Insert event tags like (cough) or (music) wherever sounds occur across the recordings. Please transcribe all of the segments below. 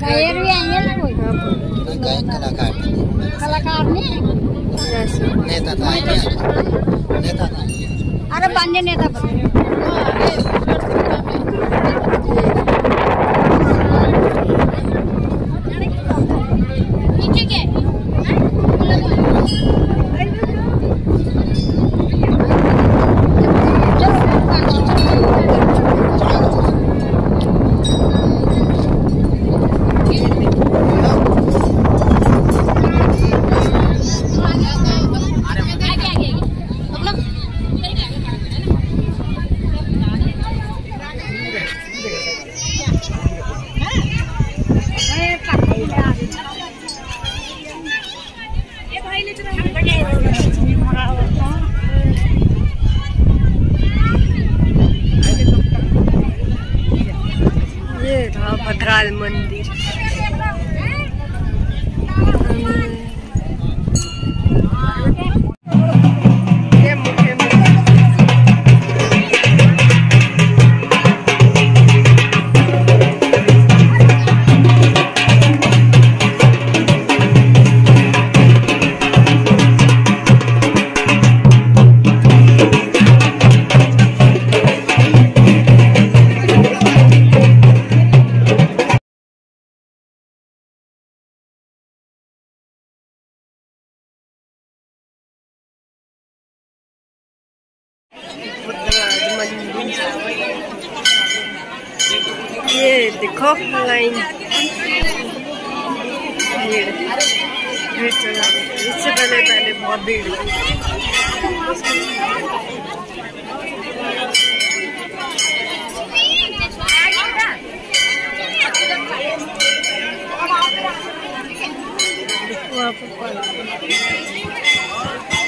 गायर भी आएँगे ना कोई? गायक कलाकार कलाकार नहीं नेता था नेता था अरे बंदे नेता बने। ये देखो लाइन भीड़ भीड़ चला इससे पहले पहले बहुत भीड़ थी वहाँ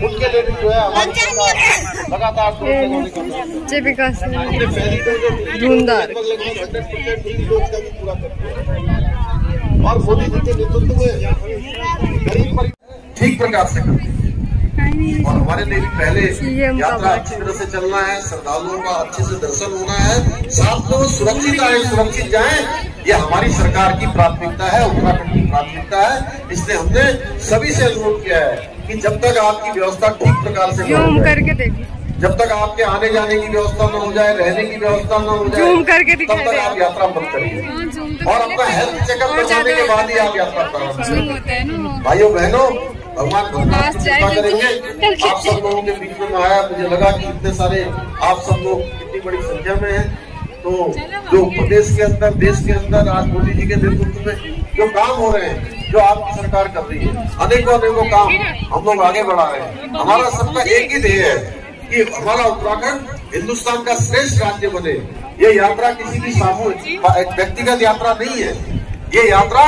उनके लिए जो है हमारी लगातार जय विकास धुंधार और मोदी जी के नेतृत्व में गरीब ठीक प्रकार से करते हैं और हमारे लिए भी पहले यात्रा अच्छी तरह से चलना है श्रद्धालुओं का अच्छे से दर्शन होना है साथ लोग सुरक्षित आए सुरक्षित जाए ये हमारी सरकार की प्राथमिकता है उत्तराखंड की प्राथमिकता है इसलिए हमने सभी से अनुरोध किया है कि जब तक आपकी व्यवस्था ठीक प्रकार से जूम करके देखिए। जब तक आपके आने जाने की व्यवस्था न हो जाए रहने की व्यवस्था न हो जाए जूम करके तब तक आप यात्रा बंद करिए। और अपना हेल्थ चेकअप करवाने के बाद ही आप यात्रा कराना भाइयों बहनों भगवान भगवान की कृपा करेंगे। (laughs) आप सब लोगों के बीच में मैं आया मुझे लगा कि इतने सारे आप सब लोग इतनी बड़ी संख्या में हैं। तो जो प्रदेश के अंदर देश के अंदर आज मोदी जी के नेतृत्व में जो काम हो रहे हैं जो आपकी सरकार कर रही है। अनेकों अनेकों काम हम लोग आगे बढ़ा रहे हैं। हमारा सबका एक ही ध्येय है कि हमारा उत्तराखंड हिंदुस्तान का श्रेष्ठ राज्य बने। ये यात्रा किसी की सामूहिक व्यक्तिगत यात्रा नहीं है। ये यात्रा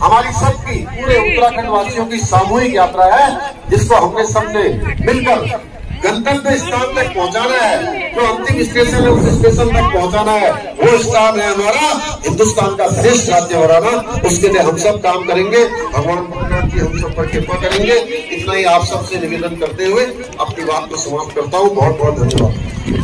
हमारी सबकी, पूरे उत्तराखंड वासियों की सामूहिक यात्रा है, जिसको हमने सबने मिलकर गंतव्य स्थान तक पहुंचाना है। जो अंतिम स्टेशन है, उस स्टेशन तक पहुंचाना है। वो स्थान है हमारा हिंदुस्तान का श्रेष्ठ राज्य हो रहा ना उसके लिए हम सब काम करेंगे। भगवान भगवान हम सब पर कृपा करेंगे। इतना ही आप सबसे निवेदन करते हुए अपनी बात को समाप्त करता हूँ। बहुत बहुत धन्यवाद।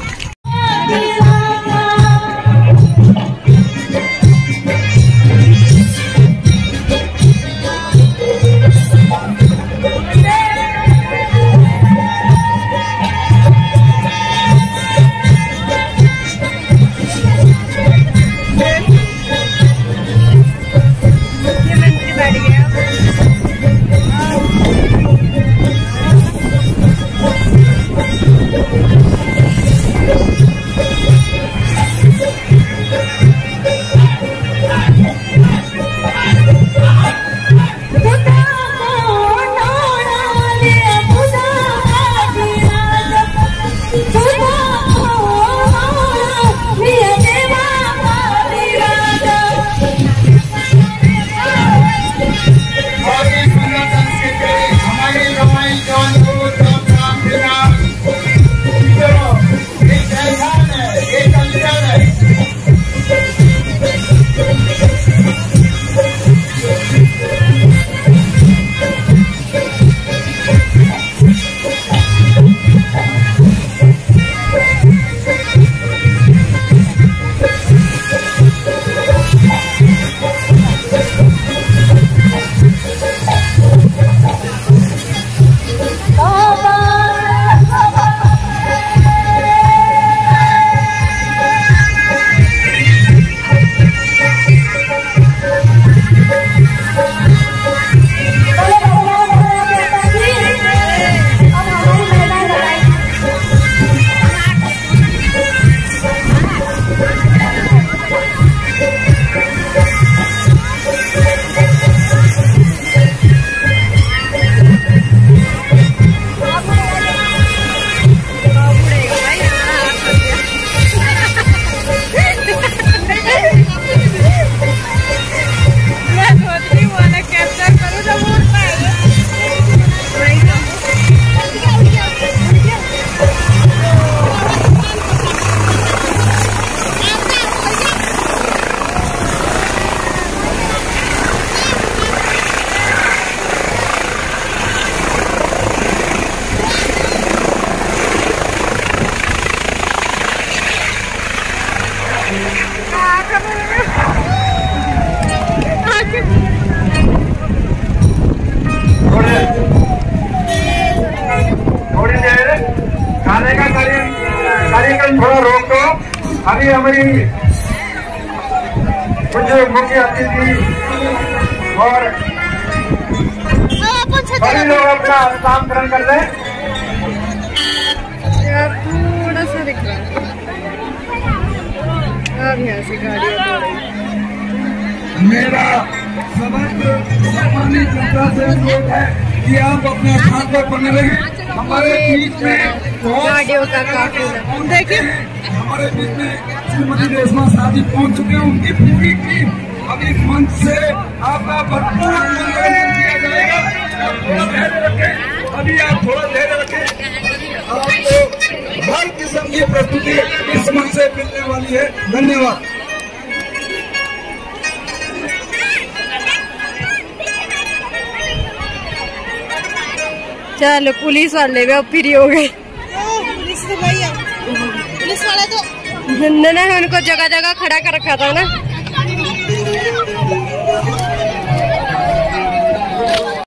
अभी हमारी। मुझे मुख्य अतिथि और सभी लोग अपना काम ग्रहण कर यार थोड़ा सा दिख रहा अब यहाँ से रही जनता से अनुरोध है कि आप अपने स्थान पर बने रहे। हमारे बीच में देखिए हमारे बीच में श्रीमती रेशमा जी पहुँच चुके हैं उनकी पूरी टीम अभी मंच से आपका भरपूर मनोरंजन किया जाएगा। आप थोड़ा धैर्य रखें अभी आप थोड़ा धैर्य रखें। आपको हर किस्म की प्रस्तुति इस मंच से मिलने वाली है। धन्यवाद। चलो पुलिस वाले भी फिर फ्री हो गए। पुलिस तो पुलिस वाले तो उन्होंने उनको जगह जगह खड़ा कर रखा था ना।